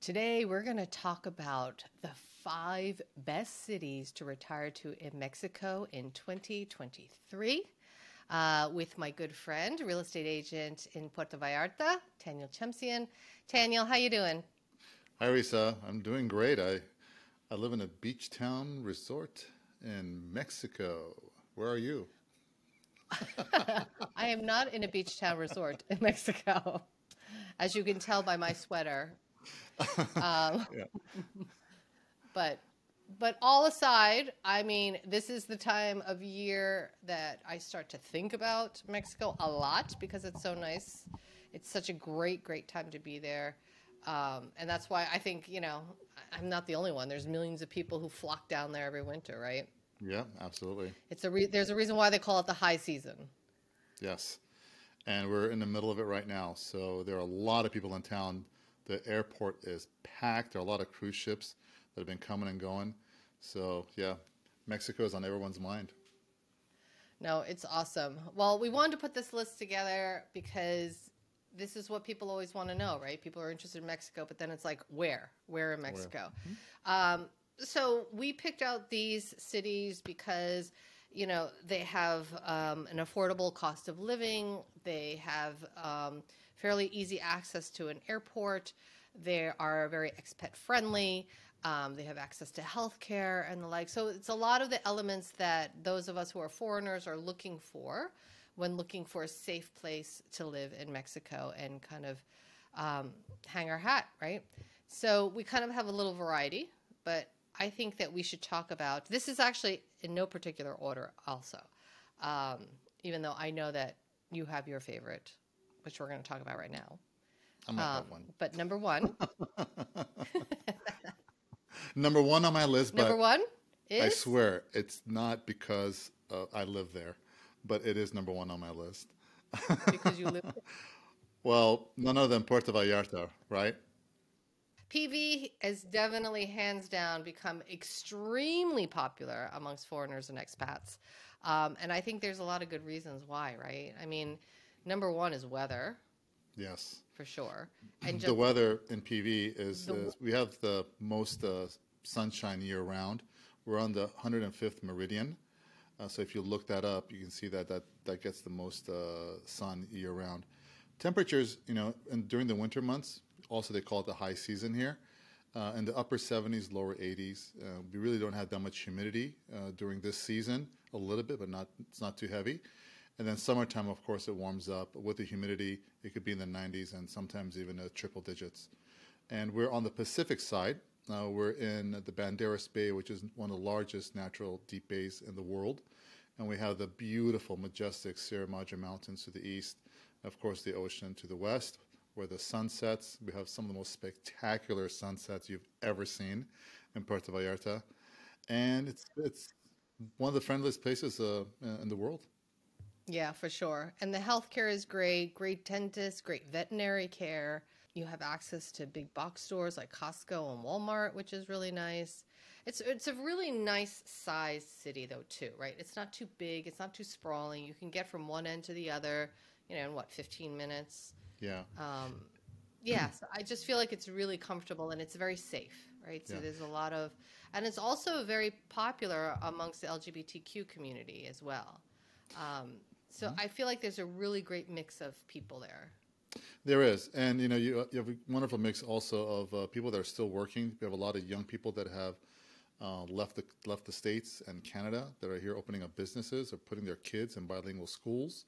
Today, we're going to talk about the five best cities to retire to in Mexico in 2023 uh, with my good friend, real estate agent in Puerto Vallarta, Taniel Chemsian. Taniel, how you doing? Hi, Risa. I'm doing great. I, I live in a beach town resort in Mexico. Where are you? I am not in a beach town resort in Mexico, as you can tell by my sweater. Um, but but all aside, I mean, this is the time of year that I start to think about Mexico a lot because it's so nice. It's such a great, great time to be there. Um, and that's why I think, you know, I'm not the only one. There's millions of people who flock down there every winter, right? Yeah, absolutely. It's a re- there's a reason why they call it the high season. Yes. And we're in the middle of it right now. So there are a lot of people in town. The airport is packed. There are a lot of cruise ships that have been coming and going. So, yeah, Mexico is on everyone's mind. No, it's awesome. Well, we wanted to put this list together because this is what people always want to know, right? People are interested in Mexico, but then it's like, where? Where in Mexico? Um, so we picked out these cities because, you know, they have um, an affordable cost of living, they have um, fairly easy access to an airport, they are very expat friendly. Um, they have access to healthcare and the like. So it's a lot of the elements that those of us who are foreigners are looking for when looking for a safe place to live in Mexico and kind of um, hang our hat, right? So we kind of have a little variety, but I think that we should talk about this is actually in no particular order, also, um, even though I know that you have your favorite, which we're going to talk about right now. I might Um, one. but number one, Number one on my list, but number one is I swear it's not because uh, I live there, but it is number one on my list. because you live. Well, none other than Puerto Vallarta, right? PV has definitely, hands down, become extremely popular amongst foreigners and expats. Um, and I think there's a lot of good reasons why, right? I mean, number one is weather, Yes. for sure. And the weather in PV is, The is we have the most uh, sunshine year round. We're on the 105th meridian. Uh, so if you look that up, you can see that that, that gets the most uh, sun year round. Temperatures, you know, and during the winter months, also they call it the high season here. Uh, in the upper 70s, lower 80s. Uh, we really don't have that much humidity uh, during this season. A little bit, but not it's not too heavy. And then summertime, of course, it warms up. With the humidity, it could be in the 90s and sometimes even uh, triple digits. And we're on the Pacific side. Uh, we're in the Banderas Bay, which is one of the largest natural deep bays in the world. And we have the beautiful, majestic Sierra Madre Mountains to the east. Of course, the ocean to the west, where the sun sets. We have some of the most spectacular sunsets you've ever seen in Puerto Vallarta. And it's, it's one of the friendliest places uh, in the world. Yeah, for sure. And the healthcare is great, great dentists, great veterinary care. You have access to big box stores like Costco and Walmart, which is really nice. It's it's a really nice sized city though too, right? It's not too big, it's not too sprawling. You can get from one end to the other, you know, in what, 15 minutes. Yeah. Um, yeah, so I just feel like it's really comfortable and it's very safe, right? So Yeah. there's a lot of, and it's also very popular amongst the LGBTQ community as well. Um, so Mm-hmm. I feel like there's a really great mix of people there. There is, and you know, you, you have a wonderful mix also of uh, people that are still working. We have a lot of young people that have uh, left the left the states and Canada that are here opening up businesses or putting their kids in bilingual schools.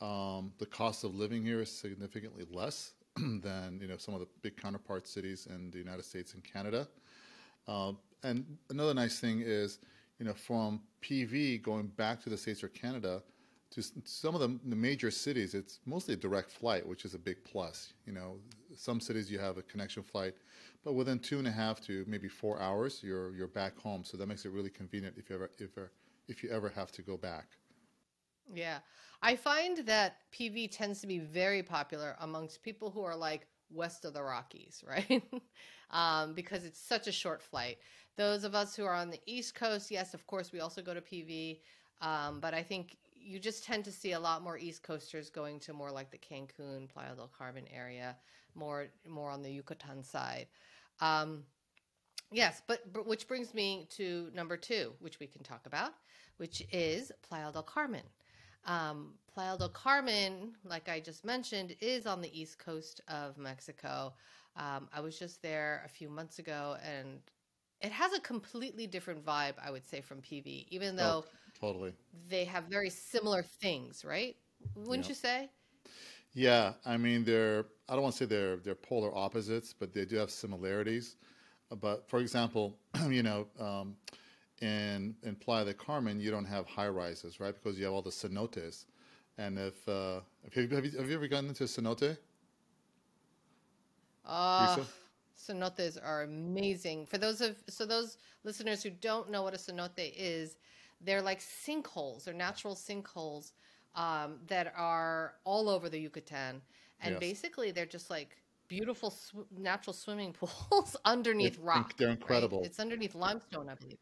Um, the cost of living here is significantly less than you know some of the big counterpart cities in the United States and Canada. Uh, and another nice thing is, you know, from PV going back to the states or Canada to some of the, the major cities, it's mostly a direct flight, which is a big plus. You know, some cities you have a connection flight, but within two and a half to maybe four hours, you're you're back home. So that makes it really convenient if you ever if if you ever have to go back. Yeah. I find that PV tends to be very popular amongst people who are like west of the Rockies, right? um, because it's such a short flight. Those of us who are on the East Coast, yes, of course, we also go to PV. Um, but I think you just tend to see a lot more East Coasters going to more like the Cancun, Playa del Carmen area, more more on the Yucatan side. Um, yes, but, but which brings me to number two, which we can talk about, which is Playa del Carmen. Um, Playa del Carmen, like I just mentioned, is on the east coast of Mexico. Um, I was just there a few months ago, and it has a completely different vibe, I would say, from PV, even though Oh, totally. they have very similar things, right? Wouldn't Yeah. you say? Yeah, I mean they're I don't want to say they're they're polar opposites, but they do have similarities. Uh, But for example, you know, um, in in Playa del Carmen, you don't have high rises, right? Because you have all the cenotes. And if uh, have you, have you have you ever gotten into a cenote? Lisa? cenotes are amazing. For those of so those listeners who don't know what a cenote is, they're like sinkholes. They're natural sinkholes um, that are all over the Yucatan, and Yes. basically they're just like beautiful sw- natural swimming pools underneath rock. they're right? incredible. It's underneath limestone, I believe.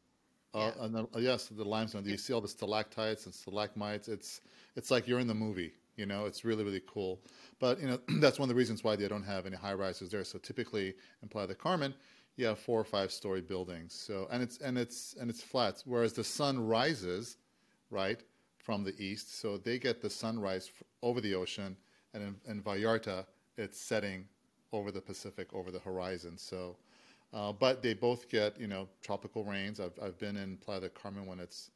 Uh, Yeah. and the, uh, yes, the limestone. Do you see all the stalactites and stalagmites. It's it's like you're in the movie. You know, it's really really cool. But you know, that's one of the reasons why they don't have any high rises there. So typically in Playa del Carmen, have four or five story buildings. So and it's and it's and it's flats. Whereas the sun rises, right, from the east. So they get the sunrise over the ocean, and in, in Vallarta, it's setting over the Pacific, over the horizon. So. Uh, but they both get you know tropical rains. I've I've been in Playa del Carmen when it's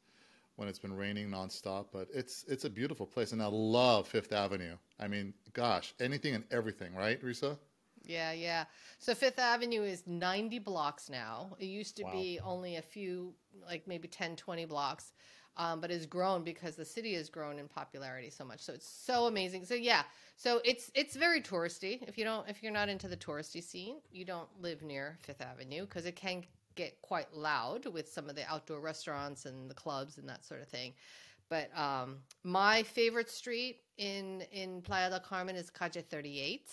when it's been raining nonstop, but it's it's a beautiful place, and I love Fifth Avenue. I mean, gosh, anything and everything, right, Risa? Yeah, yeah. So Fifth Avenue is 90 blocks now. It used to Wow. be only a few, like maybe 10, 20 blocks, um, but it's grown because the city has grown in popularity so much. So it's so amazing. So yeah, so it's it's very touristy. If you don't, if you're not into the touristy scene, you don't live near Fifth Avenue because it can get quite loud with some of the outdoor restaurants and the clubs and that sort of thing. But um, my favorite street in in Playa del Carmen is Calle 38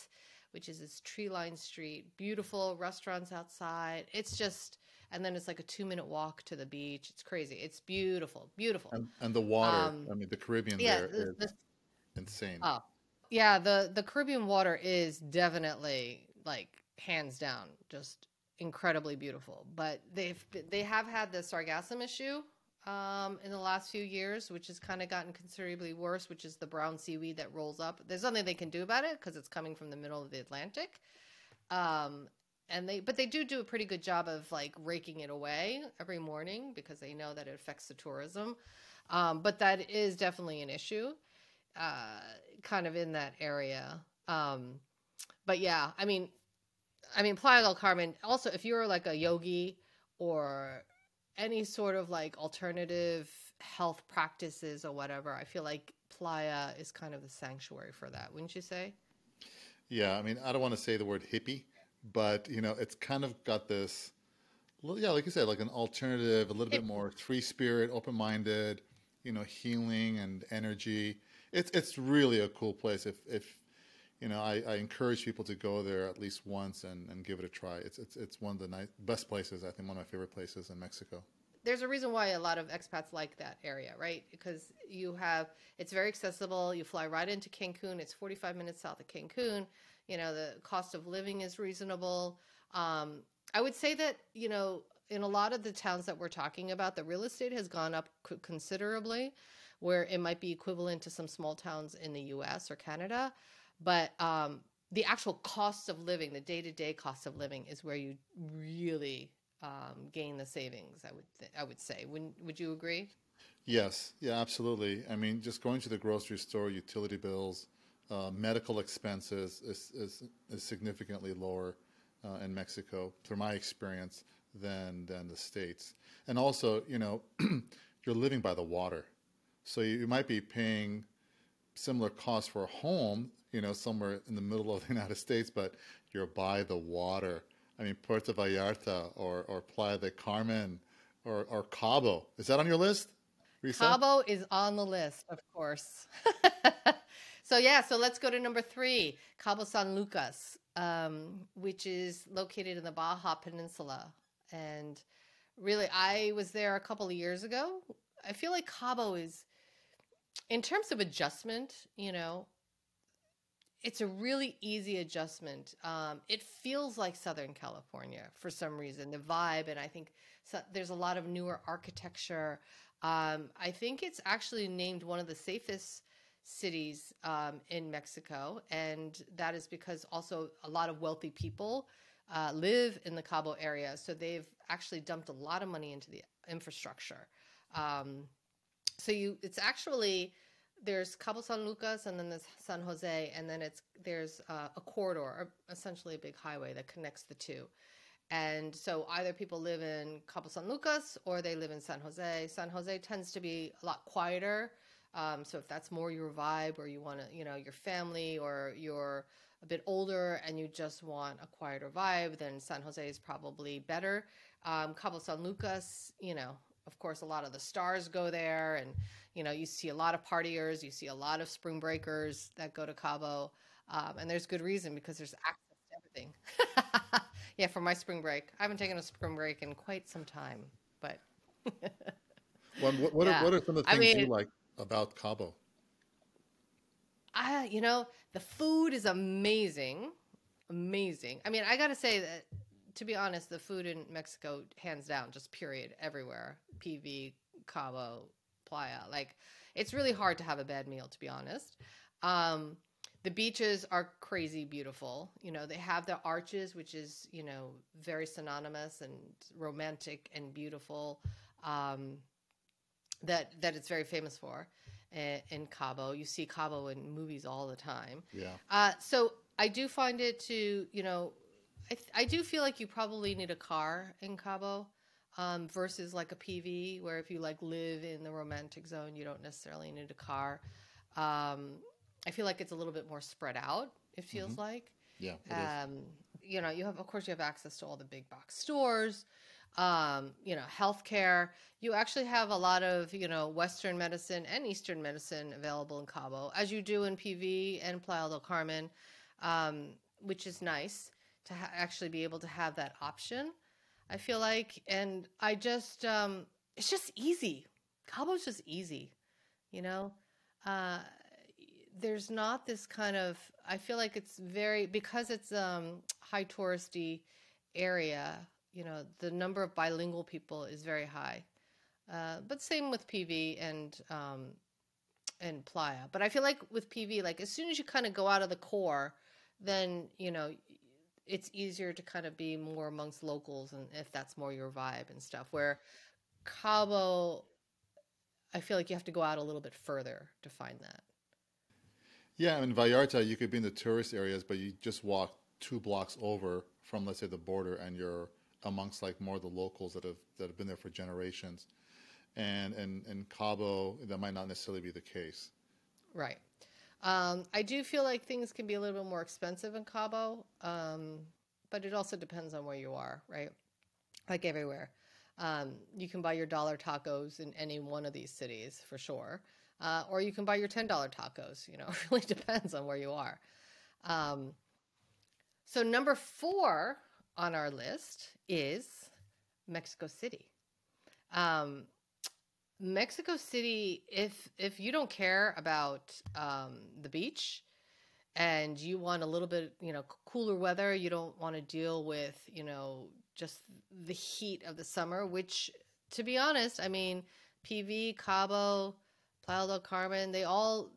which is this tree lined street, beautiful restaurants outside. It's just, and then it's like a two minute walk to the beach. It's crazy. It's beautiful, beautiful. And and the water. Um, I mean, the Caribbean yeah, there the, is the, insane. oh, yeah. The the Caribbean water is definitely like hands down just incredibly beautiful. But they've they have had the sargassum issue um, in the last few years, which has kind of gotten considerably worse, which is the brown seaweed that rolls up. There's nothing they can do about it because it's coming from the middle of the Atlantic. Um, and they, but they do do a pretty good job of like raking it away every morning because they know that it affects the tourism. Um, but that is definitely an issue, uh, kind of in that area. Um, but yeah, I mean, I mean, Playa del Carmen. Also, if you're like a yogi or any sort of like alternative health practices or whatever, I feel like Playa is kind of the sanctuary for that. Wouldn't you say? Yeah, I mean, I don't want to say the word hippie, but you know, it's kind of got this, yeah, like you said, like an alternative, a little bit more free spirit, open minded, you know, healing and energy. It's it's really a cool place. If if you know, I, I encourage people to go there at least once and, and give it a try. It's it's it's one of the ni- best places. I think one of my favorite places in Mexico. there's a reason why a lot of expats like that area, right? Because you have it's very accessible. You fly right into Cancun. It's 45 minutes south of Cancun. You know the cost of living is reasonable. Um, I would say that you know in a lot of the towns that we're talking about, the real estate has gone up considerably, where it might be equivalent to some small towns in the U.S. or Canada, but um, the actual cost of living, the day-to-day cost of living, is where you really um, gain the savings. I would th- I would say. Would would you agree? Yes, yeah, absolutely. I mean, just going to the grocery store, utility bills, uh, medical expenses is, is, is significantly lower uh, in Mexico, through my experience, than than the states. And also, you know, you're living by the water, so you, you might be paying similar costs for a home, you know, somewhere in the middle of the United States, but you're by the water. I mean, Puerto Vallarta or, or Playa del Carmen or, or Cabo. Is that on your list? Risa? Cabo is on the list, of course. so yeah, so let's go to number three, Cabo San Lucas, um, which is located in the Baja Peninsula. And really, I was there a couple of years ago. I feel like Cabo is in terms of adjustment, you know, it's a really easy adjustment. Um, it feels like Southern California for some reason, the vibe, and I think so, there's a lot of newer architecture. Um, I think it's actually named one of the safest cities um, in Mexico, and that is because also a lot of wealthy people uh, live in the Cabo area, so they've actually dumped a lot of money into the infrastructure. Um, so you, it's actually there's Cabo San Lucas and then there's San Jose, and then it's there's uh, a corridor, essentially a big highway that connects the two. And so either people live in Cabo San Lucas or they live in San Jose. San Jose tends to be a lot quieter. Um, so if that's more your vibe, or you want to, you know, your family, or you're a bit older and you just want a quieter vibe, then San Jose is probably better. Um, Cabo San Lucas, you know, of course, a lot of the stars go there, and you know, you see a lot of partiers, you see a lot of spring breakers that go to Cabo, um, and there's good reason because there's access to everything. yeah, for my spring break, I haven't taken a spring break in quite some time, but. well, what, what, yeah. are, what, are, some of the things I mean, you like about Cabo? I, you know, the food is amazing, amazing. I mean, I got to say that to be honest, the food in Mexico, hands down, just period, everywhere. PV, Cabo, Playa. Like, it's really hard to have a bad meal, to be honest. Um, the beaches are crazy beautiful. You know, they have the arches, which is, you know, very synonymous and romantic and beautiful. Um, that that it's very famous for in, in Cabo. You see Cabo in movies all the time. Yeah. Uh, so I do find it to, you know, I, th- I do feel like you probably need a car in Cabo um, versus like a PV, where if you like live in the romantic zone, you don't necessarily need a car. Um, I feel like it's a little bit more spread out. It feels mm-hmm. like. Yeah. Um, you know, you have of course you have access to all the big box stores. Um, you know, healthcare. You actually have a lot of you know Western medicine and Eastern medicine available in Cabo, as you do in PV and Playa del Carmen, um, which is nice to ha- actually be able to have that option. I feel like, and I just, um, it's just easy. Cabo's just easy, you know. Uh, there's not this kind of. I feel like it's very because it's um high touristy area. You know, the number of bilingual people is very high. Uh, but same with PV and um, and Playa. But I feel like with PV, like as soon as you kind of go out of the core, then you know it's easier to kind of be more amongst locals and if that's more your vibe and stuff. Where Cabo, I feel like you have to go out a little bit further to find that. Yeah, in Vallarta, you could be in the tourist areas, but you just walk two blocks over from, let's say, the border, and you're amongst like more of the locals that have that have been there for generations. And and in Cabo, that might not necessarily be the case. Right. Um, I do feel like things can be a little bit more expensive in Cabo, um, but it also depends on where you are, right? Like everywhere. Um, you can buy your dollar tacos in any one of these cities for sure. Uh, or you can buy your $10 tacos. You know, it really depends on where you are. Um, so, number four on our list is Mexico City. Um, Mexico City, if if you don't care about um, the beach and you want a little bit, you know, cooler weather, you don't want to deal with, you know, just the heat of the summer. Which, to be honest, I mean, PV, Cabo, Playa del Carmen, they all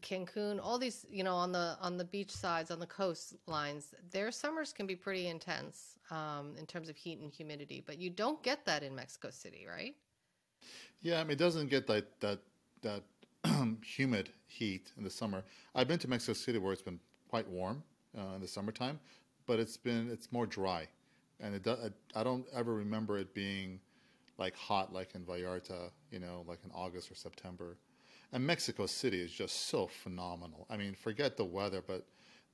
Cancun, all these, you know, on the on the beach sides, on the coastlines, their summers can be pretty intense um, in terms of heat and humidity. But you don't get that in Mexico City, right? Yeah, I mean, it doesn't get that that that humid heat in the summer. I've been to Mexico City where it's been quite warm uh, in the summertime, but it's been it's more dry, and it I don't ever remember it being like hot like in Vallarta, you know, like in August or September. And Mexico City is just so phenomenal. I mean, forget the weather, but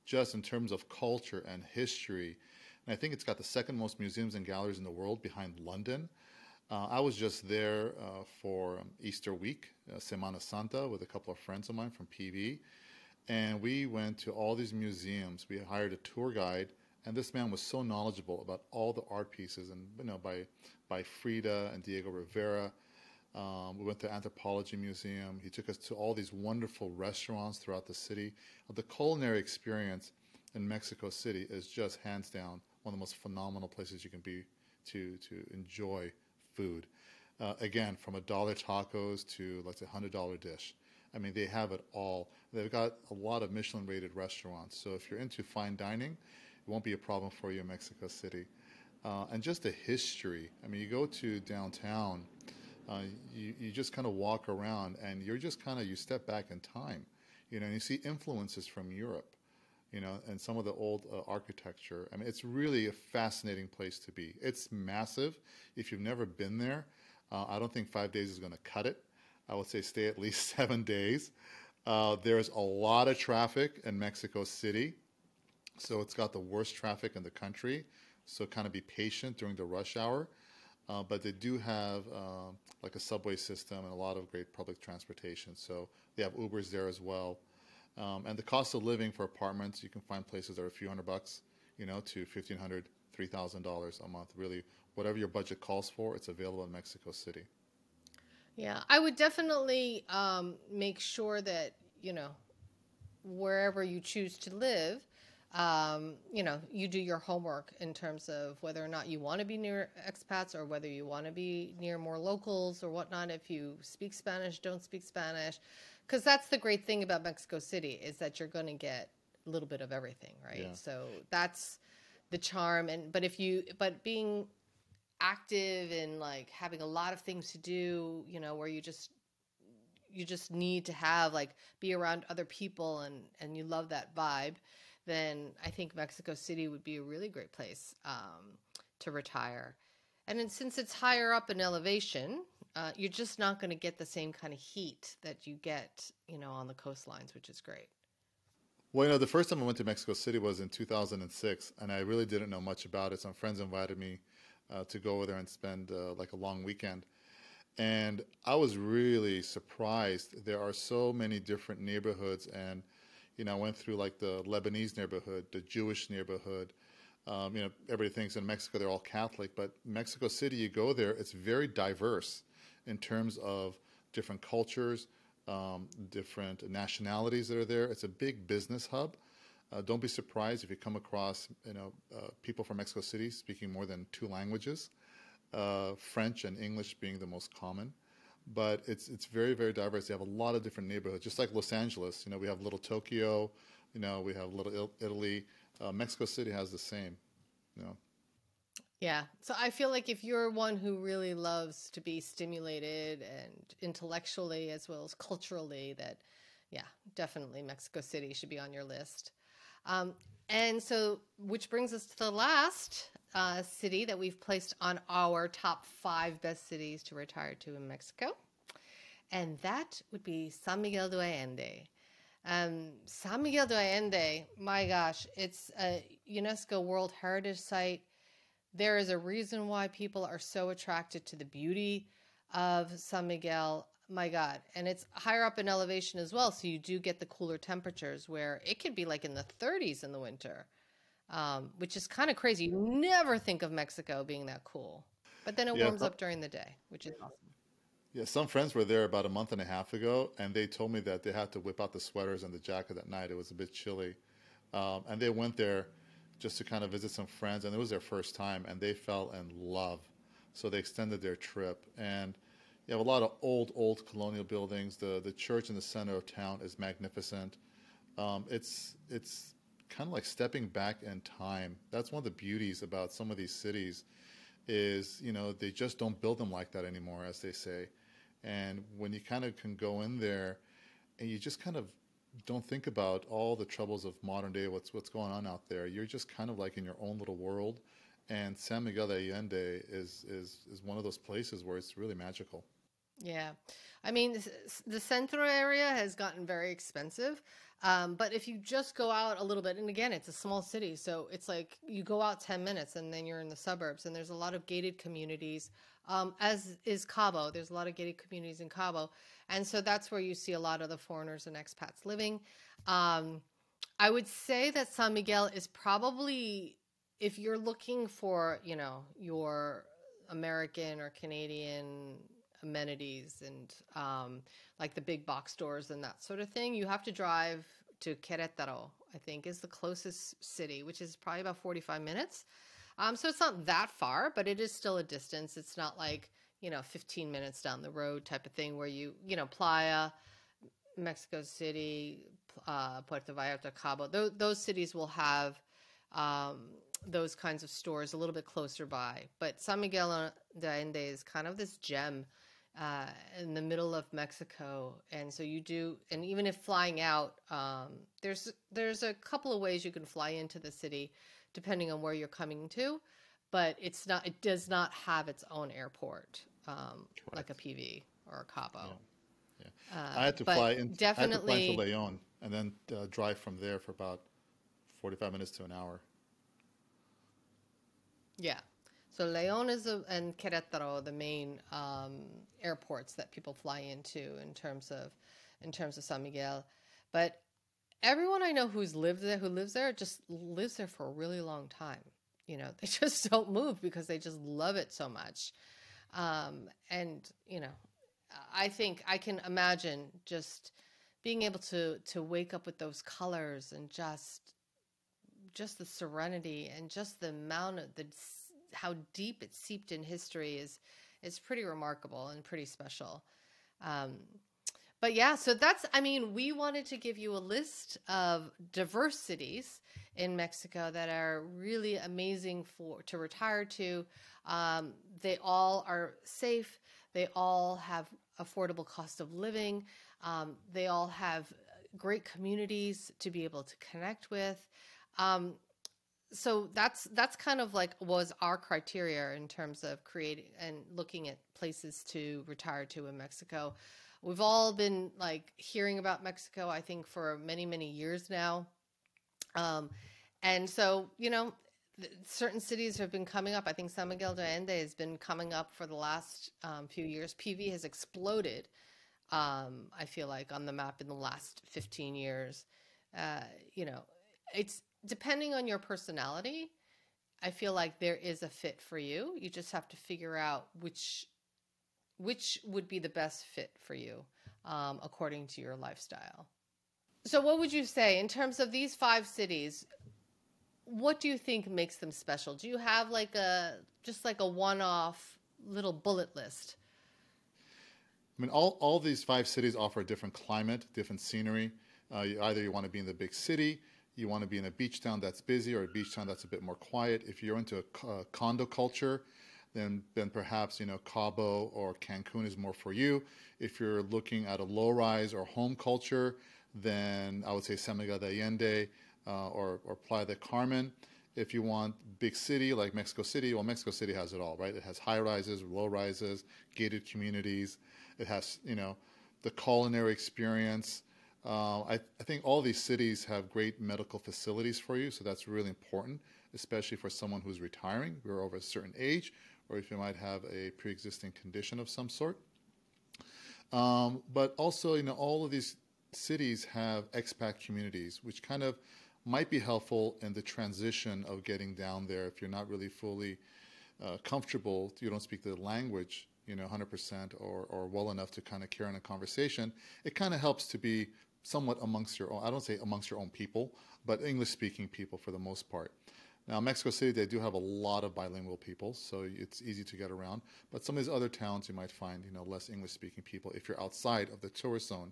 just in terms of culture and history, and I think it's got the second most museums and galleries in the world behind London. Uh, I was just there uh, for um, Easter week, uh, Semana Santa, with a couple of friends of mine from PV. And we went to all these museums. We hired a tour guide, and this man was so knowledgeable about all the art pieces, and you know, by by Frida and Diego Rivera. Um, we went to Anthropology Museum. He took us to all these wonderful restaurants throughout the city. The culinary experience in Mexico City is just hands down one of the most phenomenal places you can be to to enjoy food. Uh, again, from a dollar tacos to let's say hundred dollar dish. I mean, they have it all. They've got a lot of Michelin rated restaurants. So if you're into fine dining, it won't be a problem for you in Mexico City. Uh, and just the history. I mean, you go to downtown, uh, you, you just kind of walk around and you're just kind of, you step back in time, you know, and you see influences from Europe, you know, and some of the old uh, architecture. I mean, it's really a fascinating place to be. It's massive. If you've never been there, uh, I don't think five days is going to cut it. I would say stay at least seven days. Uh, there's a lot of traffic in Mexico City. So it's got the worst traffic in the country. So kind of be patient during the rush hour. Uh, but they do have uh, like a subway system and a lot of great public transportation. So they have Ubers there as well. Um, and the cost of living for apartments, you can find places that are a few hundred bucks, you know, to $1,500, $3,000 a month. Really, whatever your budget calls for, it's available in Mexico City. Yeah, I would definitely um, make sure that, you know, wherever you choose to live, um, you know, you do your homework in terms of whether or not you want to be near expats or whether you want to be near more locals or whatnot. If you speak Spanish, don't speak Spanish, because that's the great thing about Mexico City is that you're going to get a little bit of everything, right? Yeah. So that's the charm. And but if you but being active and like having a lot of things to do, you know, where you just you just need to have like be around other people and and you love that vibe then I think Mexico City would be a really great place um, to retire. And then since it's higher up in elevation, uh, you're just not going to get the same kind of heat that you get, you know, on the coastlines, which is great. Well, you know, the first time I went to Mexico City was in 2006, and I really didn't know much about it. Some friends invited me uh, to go over there and spend uh, like a long weekend. And I was really surprised. There are so many different neighborhoods and you know, I went through like the Lebanese neighborhood, the Jewish neighborhood. Um, you know, everybody thinks in Mexico they're all Catholic, but Mexico City, you go there, it's very diverse in terms of different cultures, um, different nationalities that are there. It's a big business hub. Uh, don't be surprised if you come across, you know, uh, people from Mexico City speaking more than two languages, uh, French and English being the most common but it's it's very very diverse. They have a lot of different neighborhoods, just like Los Angeles. You know, we have Little Tokyo. You know, we have Little Italy. Uh, Mexico City has the same. You know. Yeah. So I feel like if you're one who really loves to be stimulated and intellectually as well as culturally, that yeah, definitely Mexico City should be on your list. Um, and so, which brings us to the last uh, city that we've placed on our top five best cities to retire to in Mexico. And that would be San Miguel de Allende. Um, San Miguel de Allende, my gosh, it's a UNESCO World Heritage Site. There is a reason why people are so attracted to the beauty of San Miguel. My God. And it's higher up in elevation as well. So you do get the cooler temperatures where it could be like in the 30s in the winter um, which is kind of crazy. You never think of Mexico being that cool, but then it yeah, warms up during the day, which is awesome. Yeah, some friends were there about a month and a half ago, and they told me that they had to whip out the sweaters and the jacket at night. It was a bit chilly, um, and they went there just to kind of visit some friends, and it was their first time, and they fell in love. So they extended their trip, and you have a lot of old, old colonial buildings. The the church in the center of town is magnificent. Um, it's it's kind of like stepping back in time. That's one of the beauties about some of these cities is, you know, they just don't build them like that anymore, as they say. And when you kind of can go in there and you just kind of don't think about all the troubles of modern day, what's what's going on out there. You're just kind of like in your own little world. And San Miguel de Allende is is is one of those places where it's really magical. Yeah. I mean, the Centro area has gotten very expensive. Um, but if you just go out a little bit, and again, it's a small city, so it's like you go out 10 minutes and then you're in the suburbs, and there's a lot of gated communities, um, as is Cabo. There's a lot of gated communities in Cabo. And so that's where you see a lot of the foreigners and expats living. Um, I would say that San Miguel is probably, if you're looking for, you know, your American or Canadian amenities and um, like the big box stores and that sort of thing, you have to drive to Querétaro, I think, is the closest city, which is probably about 45 minutes. Um, so it's not that far, but it is still a distance. It's not like, you know, 15 minutes down the road type of thing where you, you know, Playa, Mexico City, uh, Puerto Vallarta, Cabo, those, those cities will have um, those kinds of stores a little bit closer by. But San Miguel de Allende is kind of this gem uh, in the middle of Mexico, and so you do. And even if flying out, um, there's there's a couple of ways you can fly into the city, depending on where you're coming to. But it's not. It does not have its own airport, um, like a PV or a Cabo. Yeah. I had to fly in. I had to fly definitely- into Leon and then uh, drive from there for about forty-five minutes to an hour. Yeah. So León is a, and Querétaro the main um, airports that people fly into in terms of in terms of San Miguel. But everyone I know who's lived there, who lives there, just lives there for a really long time. You know, they just don't move because they just love it so much. Um, and you know, I think I can imagine just being able to to wake up with those colors and just just the serenity and just the amount of the how deep it's seeped in history is is pretty remarkable and pretty special. Um, but yeah, so that's I mean, we wanted to give you a list of diverse cities in Mexico that are really amazing for to retire to. Um, they all are safe. They all have affordable cost of living. Um, they all have great communities to be able to connect with. Um, so that's that's kind of like was our criteria in terms of creating and looking at places to retire to in Mexico. We've all been like hearing about Mexico, I think, for many many years now, um, and so you know, certain cities have been coming up. I think San Miguel de Allende has been coming up for the last um, few years. PV has exploded. Um, I feel like on the map in the last fifteen years. Uh, you know, it's depending on your personality, I feel like there is a fit for you. You just have to figure out which which would be the best fit for you um, according to your lifestyle. So, what would you say in terms of these five cities? What do you think makes them special? Do you have like a just like a one-off little bullet list? I mean, all, all these five cities offer a different climate, different scenery. Uh, you, either you want to be in the big city, you want to be in a beach town that's busy, or a beach town that's a bit more quiet. If you're into a uh, condo culture, then then perhaps you know Cabo or Cancun is more for you. If you're looking at a low rise or home culture, then I would say San Miguel de Allende uh, or or Playa del Carmen. If you want big city like Mexico City, well, Mexico City has it all, right? It has high rises, low rises, gated communities. It has you know the culinary experience. Uh, I, I think all these cities have great medical facilities for you, so that's really important, especially for someone who's retiring, you're over a certain age, or if you might have a pre-existing condition of some sort. Um, but also, you know, all of these cities have expat communities, which kind of might be helpful in the transition of getting down there if you're not really fully uh, comfortable, you don't speak the language, you know, 100% or, or well enough to kind of carry on a conversation. It kind of helps to be somewhat amongst your own, I don't say amongst your own people, but English speaking people for the most part. Now, Mexico City, they do have a lot of bilingual people, so it's easy to get around. But some of these other towns, you might find, you know, less English speaking people if you're outside of the tourist zone.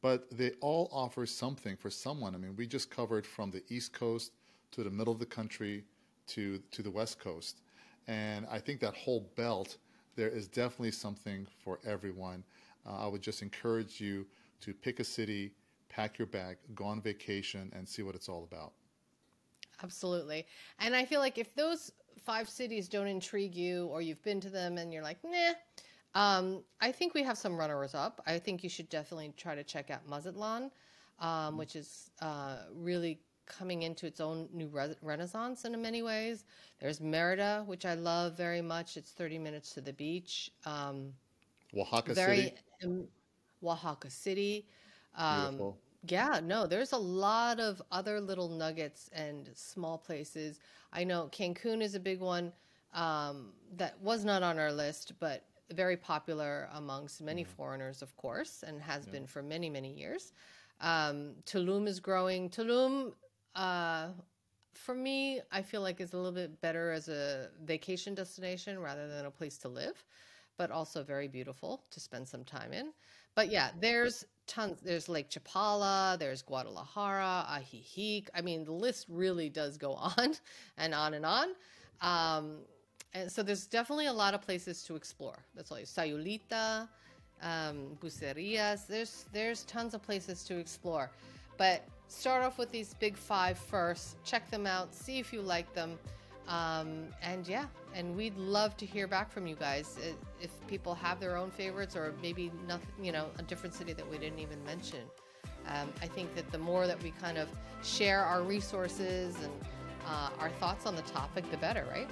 But they all offer something for someone. I mean, we just covered from the East Coast to the middle of the country to, to the West Coast. And I think that whole belt, there is definitely something for everyone. Uh, I would just encourage you to pick a city, pack your bag, go on vacation, and see what it's all about. Absolutely. And I feel like if those five cities don't intrigue you or you've been to them and you're like, nah, um, I think we have some runners up. I think you should definitely try to check out Mazatlan, um, which is uh, really coming into its own new re- renaissance in many ways. There's Merida, which I love very much. It's 30 minutes to the beach. Um, Oaxaca very City, um, Oaxaca City. Um, yeah, no, there's a lot of other little nuggets and small places. I know Cancun is a big one um, that was not on our list, but very popular amongst many foreigners, of course, and has been for many, many years. Um, Tulum is growing. Tulum, uh, for me, I feel like is a little bit better as a vacation destination rather than a place to live, but also very beautiful to spend some time in. But yeah, there's tons. There's Lake Chapala, there's Guadalajara, Ajijic. I mean, the list really does go on and on and on. Um, and so there's definitely a lot of places to explore. That's all. Sayulita, um, Bucerias. There's there's tons of places to explore, but start off with these big five first. Check them out. See if you like them. Um, and yeah, and we'd love to hear back from you guys uh, if people have their own favorites or maybe nothing, you know, a different city that we didn't even mention. Um, I think that the more that we kind of share our resources and uh, our thoughts on the topic, the better, right?